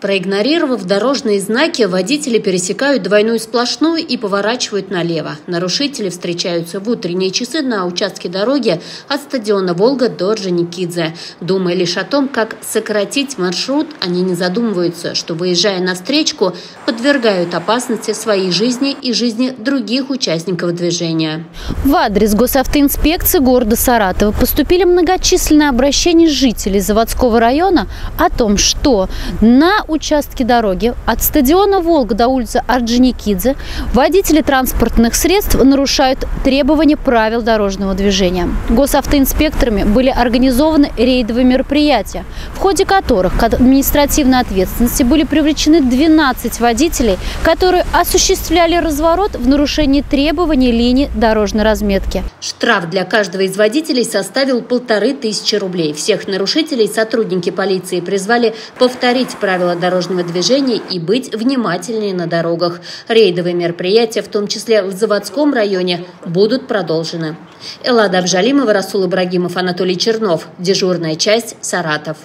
Проигнорировав дорожные знаки, водители пересекают двойную сплошную и поворачивают налево. Нарушители встречаются в утренние часы на участке дороги от стадиона «Волга» до Орджоникидзе. Думая лишь о том, как сократить маршрут, они не задумываются, что, выезжая на встречку, подвергают опасности своей жизни и жизни других участников движения. В адрес госавтоинспекции города Саратова поступили многочисленные обращения жителей заводского района о том, что на участке дороги от стадиона «Волга» до улицы Орджоникидзе водители транспортных средств нарушают требования правил дорожного движения. Госавтоинспекторами были организованы рейдовые мероприятия, в ходе которых к административной ответственности были привлечены 12 водителей, которые осуществляли разворот в нарушении требований линии дорожной разметки. Штраф для каждого из водителей составил полторы тысячи рублей. Всех нарушителей сотрудники полиции призвали повторить правила дорожного движения и быть внимательнее на дорогах. Рейдовые мероприятия, в том числе в заводском районе, будут продолжены. Эллада Абжалимова, Расул Ибрагимов, Анатолий Чернов. Дежурная часть «Саратов».